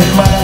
in my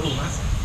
Brumas